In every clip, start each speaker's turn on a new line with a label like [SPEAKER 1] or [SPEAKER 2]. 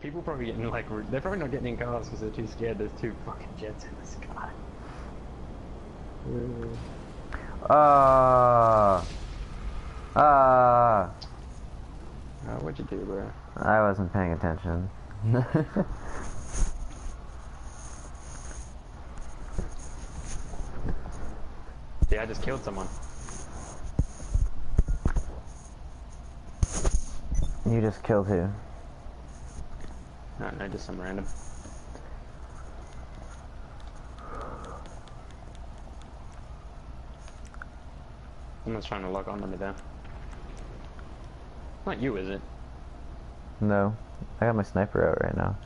[SPEAKER 1] People probably getting like they're probably not getting in cars because they're too scared. There's two fucking jets in the sky.
[SPEAKER 2] Ah. Ah.
[SPEAKER 1] Uh, what'd you do, bro?
[SPEAKER 2] I wasn't paying attention.
[SPEAKER 1] See, I just killed someone.
[SPEAKER 2] You just killed who?
[SPEAKER 1] Not, no, just some random. Someone's trying to log on to me there. Not you, is it?
[SPEAKER 2] No. I got my sniper out right now.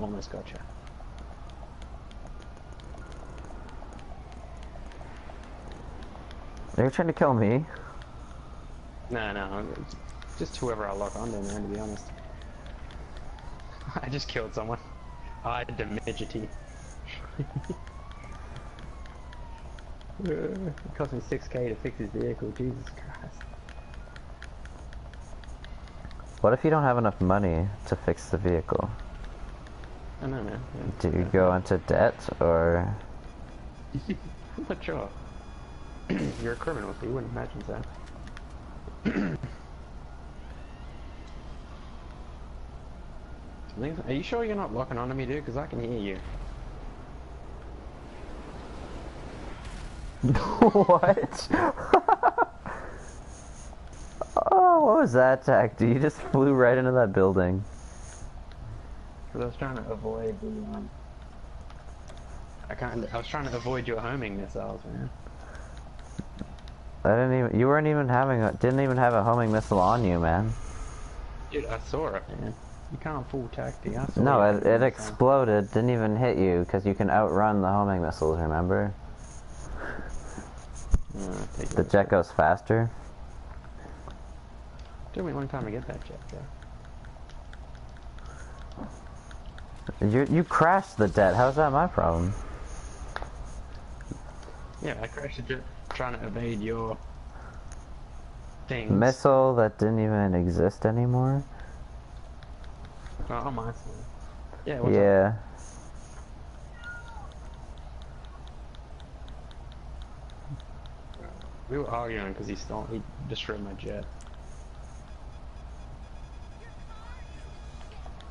[SPEAKER 1] Almost gotcha.
[SPEAKER 2] Are you trying to kill me?
[SPEAKER 1] No, no, just whoever I lock onto, man, to be honest. I just killed someone. I did midgety. it cost me 6k to fix his vehicle, Jesus Christ.
[SPEAKER 2] What if you don't have enough money to fix the vehicle?
[SPEAKER 1] I don't know, man.
[SPEAKER 2] Do you go into debt or?
[SPEAKER 1] I'm not sure. You're a criminal, so you wouldn't imagine that. Are you sure you're not locking onto me, dude? Because I can hear you.
[SPEAKER 2] what? oh, what was that attack? Dude, you just flew right into that building.
[SPEAKER 1] Because I was trying to avoid the, um... I kind I was trying to avoid your homing missiles, man.
[SPEAKER 2] I didn't even. You weren't even having. A, didn't even have a homing missile on you, man.
[SPEAKER 1] Dude, I saw it, man. You can't full tactic. I saw
[SPEAKER 2] No, it,
[SPEAKER 1] full
[SPEAKER 2] it exploded. Didn't even hit you because you can outrun the homing missiles. Remember?
[SPEAKER 1] Yeah,
[SPEAKER 2] The jet goes faster.
[SPEAKER 1] Took me a long time to get that jet, bro.
[SPEAKER 2] You you crashed the jet. How's that my problem?
[SPEAKER 1] Yeah, I crashed the jet trying to evade your things.
[SPEAKER 2] Missile that didn't even exist anymore.
[SPEAKER 1] Oh. Yeah, what's up?
[SPEAKER 2] yeah.
[SPEAKER 1] We were arguing because he stole, he destroyed my jet.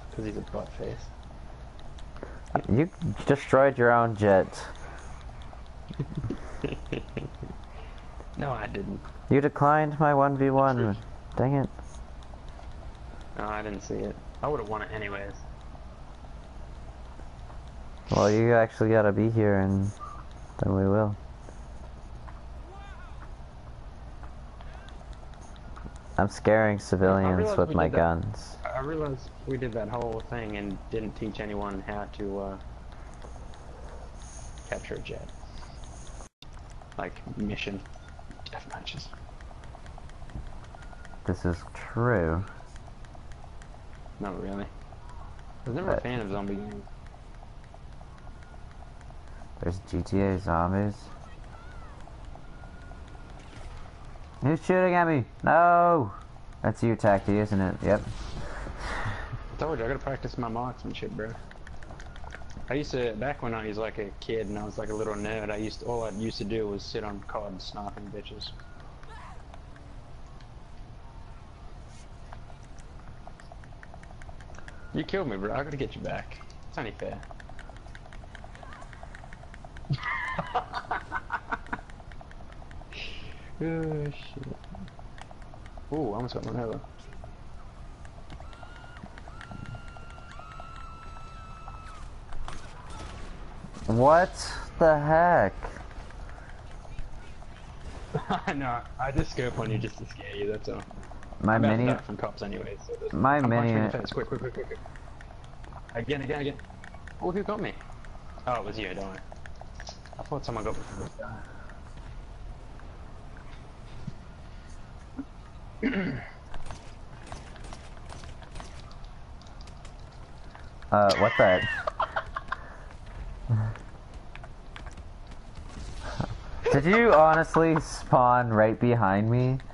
[SPEAKER 1] Because he's a butt face.
[SPEAKER 2] You destroyed your own jet.
[SPEAKER 1] no, I didn't.
[SPEAKER 2] You declined my 1v1. Dang it.
[SPEAKER 1] No, I didn't see it. I would have won it anyways.
[SPEAKER 2] Well, you actually gotta be here and then we will. I'm scaring civilians with my
[SPEAKER 1] did that.
[SPEAKER 2] guns.
[SPEAKER 1] I I realized we did that whole thing and didn't teach anyone how to uh, capture a jet. Like mission death matches.
[SPEAKER 2] This is true.
[SPEAKER 1] Not really. I was never a fan of zombie games.
[SPEAKER 2] There's GTA Zombies. Who's shooting at me? No! That's you, Tactyy, isn't it? Yep.
[SPEAKER 1] I told you I gotta practice my marksmanship, bro. I used to back when I was like a kid and I was like a little nerd. I used to, all I used to do was sit on COD sniping bitches. You killed me, bro. I gotta get you back. It's only fair. oh shit. Ooh, I almost got run.
[SPEAKER 2] What the heck?
[SPEAKER 1] no, I just scope on you just to scare you, that's all.
[SPEAKER 2] My
[SPEAKER 1] I'm
[SPEAKER 2] mini.
[SPEAKER 1] from cops anyway, so
[SPEAKER 2] My
[SPEAKER 1] I'm punching in
[SPEAKER 2] mini-
[SPEAKER 1] the face. Quick, quick, quick, quick, quick. Again, again, again. Oh, who got me? Oh, it was you, don't worry. I thought someone got me from this guy.
[SPEAKER 2] Uh, what the? Did you honestly spawn right behind me?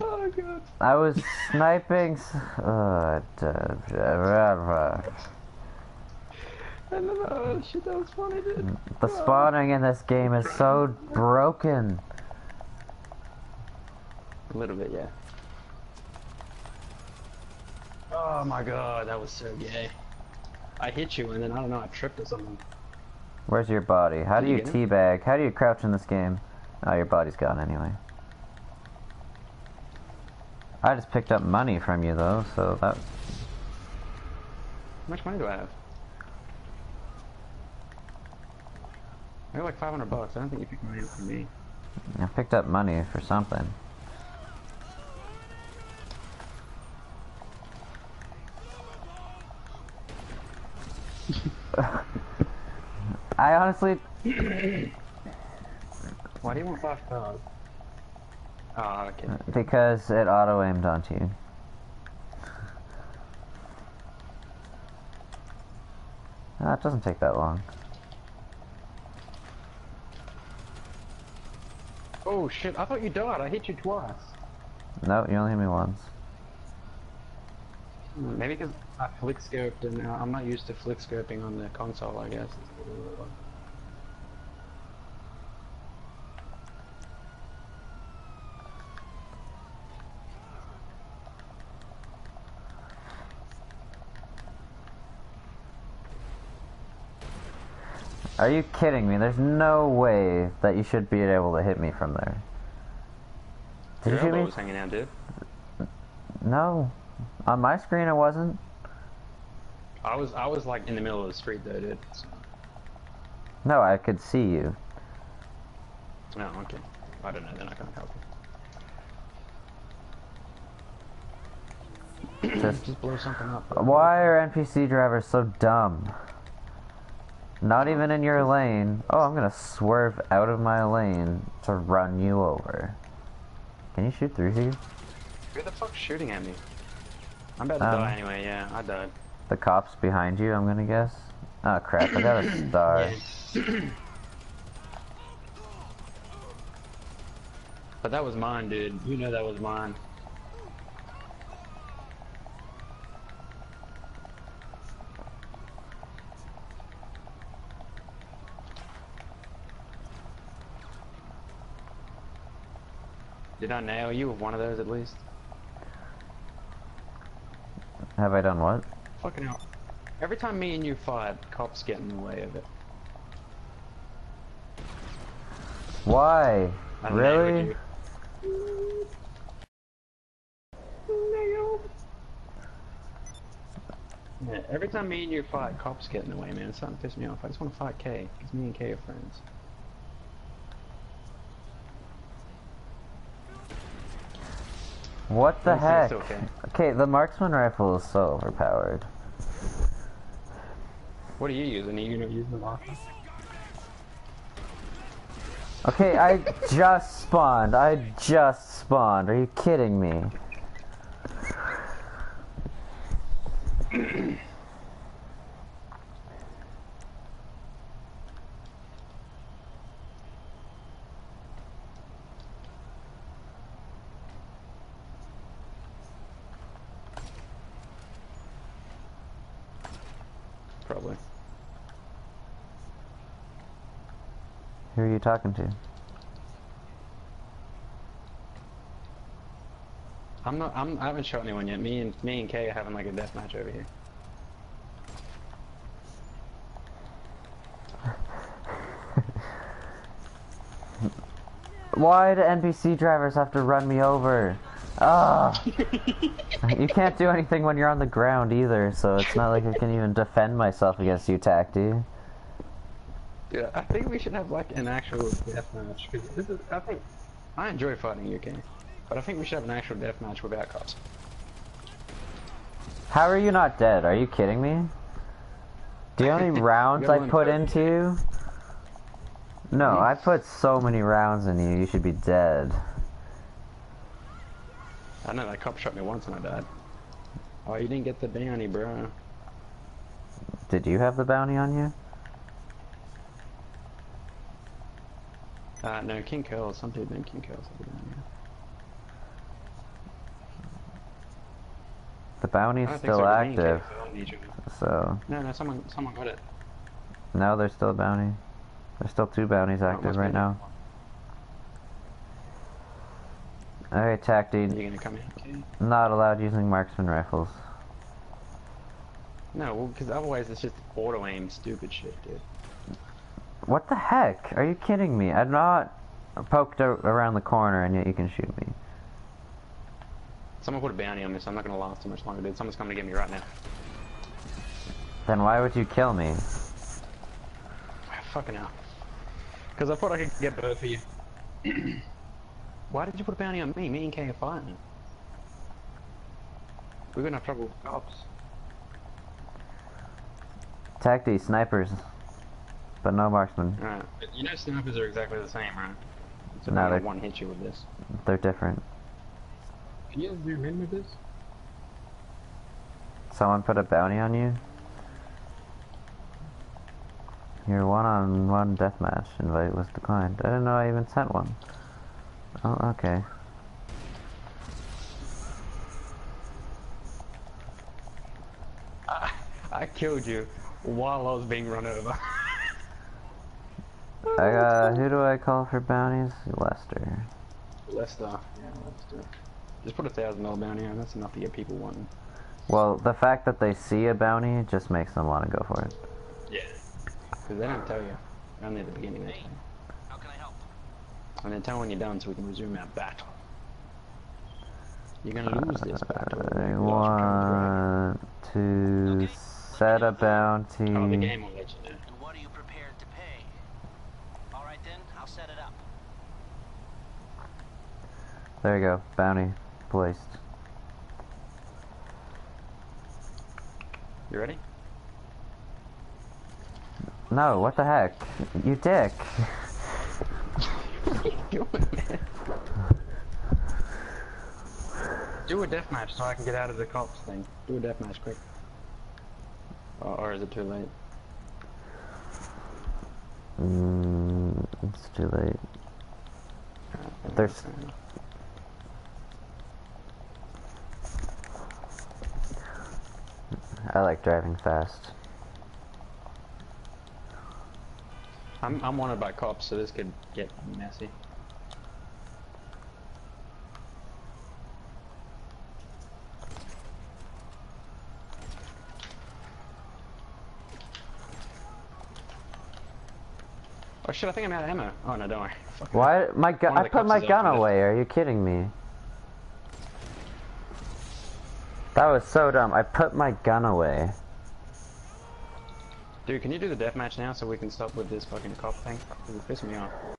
[SPEAKER 1] Oh god.
[SPEAKER 2] I was sniping. s- Uh, d- d- rah, rah.
[SPEAKER 1] I don't know. Oh, shit, that was funny, dude.
[SPEAKER 2] the spawning in this game is so broken.
[SPEAKER 1] A little bit, yeah. Oh my god, that was so gay. I hit you and then I don't know, I tripped or something.
[SPEAKER 2] Where's your body? How do
[SPEAKER 1] you
[SPEAKER 2] you teabag? How do you crouch in this game? Oh, your body's gone anyway. I just picked up money from you though, so that
[SPEAKER 1] How much money do I have? I got like 500 bucks. I don't think you picked money up from me.
[SPEAKER 2] I picked up money for something. I honestly,
[SPEAKER 1] Why do you want five stars? Oh, okay.
[SPEAKER 2] because it auto aimed onto you. Ah, it doesn't take that long.
[SPEAKER 1] Oh shit, I thought you died. I hit you twice.
[SPEAKER 2] No, you only hit me once.
[SPEAKER 1] Maybe because I flick scoped and uh, I'm not used to flick scoping on the console, I guess.
[SPEAKER 2] Are you kidding me? There's no way that you should be able to hit me from there. Did
[SPEAKER 1] Your
[SPEAKER 2] you shoot me?
[SPEAKER 1] was hanging out, dude.
[SPEAKER 2] No. On my screen it wasn't.
[SPEAKER 1] I was I was like in the middle of the street though, dude.
[SPEAKER 2] No, I could see you.
[SPEAKER 1] no, okay. I don't know. Then I can't help you.
[SPEAKER 2] Just
[SPEAKER 1] Just blow something up.
[SPEAKER 2] why are NPC drivers so dumb? Not oh. even in your lane. Oh, I'm gonna swerve out of my lane to run you over. Can you shoot through here?
[SPEAKER 1] Who the fuck's shooting at me? I'm about to
[SPEAKER 2] Um,
[SPEAKER 1] die anyway. Yeah, I died.
[SPEAKER 2] The cops behind you, I'm gonna guess. Oh crap, I got a star.
[SPEAKER 1] But that was mine, dude. You know that was mine. Did I nail you with one of those at least?
[SPEAKER 2] Have I done what?
[SPEAKER 1] Fucking hell. Every time me and you fight, cops get in the way of it.
[SPEAKER 2] Why?
[SPEAKER 1] I
[SPEAKER 2] Really?
[SPEAKER 1] Yeah, every time me and you fight, cops get in the way, man. It's starting to piss me off. I just want to fight Kay, because me and Kay are friends.
[SPEAKER 2] What the heck?
[SPEAKER 1] okay.
[SPEAKER 2] Okay, the marksman rifle is so overpowered.
[SPEAKER 1] What are you using? Are you gonna use the marker?
[SPEAKER 2] Okay, I just spawned. I just spawned. Are you kidding me?
[SPEAKER 1] Probably.
[SPEAKER 2] Who are you talking to?
[SPEAKER 1] I'm not. I'm. I haven't shot anyone yet. Me and me and Kay are having like a death match over here.
[SPEAKER 2] Why do NPC drivers have to run me over? Ah! you can't do anything when you're on the ground either, so it's not like I can even defend myself against you, Tactyy.
[SPEAKER 1] Dude, I think we should have like an actual death match. Cause this is. I think. I enjoy fighting you, Kay. But I think we should have an actual death match without cops.
[SPEAKER 2] How are you not dead? Are you kidding me? Do you know how many rounds I put into you? No, I put so many rounds in you, you should be dead.
[SPEAKER 1] I know that cop shot me once and I died. Oh, you didn't get the bounty, bro.
[SPEAKER 2] Did you have the bounty on you?
[SPEAKER 1] Uh, no, King Curls. Some dude named King Curls. over there, yeah.
[SPEAKER 2] The bounty's still
[SPEAKER 1] so, 'cause me and
[SPEAKER 2] active,
[SPEAKER 1] King Curls need you.
[SPEAKER 2] so
[SPEAKER 1] No, no, someone, someone got it.
[SPEAKER 2] now there's still a bounty. There's still two bounties
[SPEAKER 1] Oh,
[SPEAKER 2] active
[SPEAKER 1] be
[SPEAKER 2] right now.
[SPEAKER 1] Another
[SPEAKER 2] Alright, tack
[SPEAKER 1] one.
[SPEAKER 2] dude.
[SPEAKER 1] You gonna come in? Okay.
[SPEAKER 2] Not allowed using marksman rifles.
[SPEAKER 1] No, well, because otherwise it's just auto aim, stupid shit, dude.
[SPEAKER 2] What the heck? Are you kidding me? I'm not poked around the corner and yet you can shoot me.
[SPEAKER 1] Someone put a bounty on me, so I'm not gonna last too much longer, dude. Someone's coming to get me right now.
[SPEAKER 2] Then why would you kill me?
[SPEAKER 1] Ah, Fucking hell. Because I thought I could get both of you. Why did you put a bounty on me? Me and Kay are fighting. We're gonna have trouble with cops.
[SPEAKER 2] Tactyy, snipers. But no marksman.
[SPEAKER 1] Right. You know snipers are exactly the same, right? So
[SPEAKER 2] No,
[SPEAKER 1] no,
[SPEAKER 2] they're-
[SPEAKER 1] one hit you with this.
[SPEAKER 2] They're different.
[SPEAKER 1] Can you zoom in with this?
[SPEAKER 2] Someone put a bounty on you? Your one-on-one deathmatch invite was declined. I didn't know I even sent one. Oh, okay.
[SPEAKER 1] I I killed you while I was being run over.
[SPEAKER 2] I got, who do I call for bounties? Lester.
[SPEAKER 1] Lester. Yeah, Lester. Just put a thousand dollar bounty on. That's enough to get people wanting.
[SPEAKER 2] Well, the fact that they see a bounty just makes them want to go for it.
[SPEAKER 1] Yeah. Because they don't tell you. Only at the beginning they tell you.
[SPEAKER 3] How can I help?
[SPEAKER 1] And then tell when you're done so we can resume our battle. You're gonna lose this battle.
[SPEAKER 2] I
[SPEAKER 1] You lost your
[SPEAKER 2] want to set a bounty.
[SPEAKER 1] Oh, the game will let you know.
[SPEAKER 3] And what are you prepared to pay? All right then, I'll set it up.
[SPEAKER 2] There you go, bounty placed.
[SPEAKER 1] You ready?
[SPEAKER 2] No, what the heck? You dick.
[SPEAKER 1] What are you doing, man? Do a deathmatch so I can get out of the cops thing. Do a deathmatch quick. Or, or is it too late?
[SPEAKER 2] Mm, it's too late. There's- I like driving fast.
[SPEAKER 1] I'm I'm wanted by cops, so this could get messy. Oh shit! I think I'm out of ammo. Oh no, don't worry. Fuck.
[SPEAKER 2] Why? My gun. I put my gun away. Are you kidding me? That was so dumb. I put my gun away.
[SPEAKER 1] Dude, can you do the deathmatch now so we can stop with this fucking cop thing? 'Cause It's pissing me off.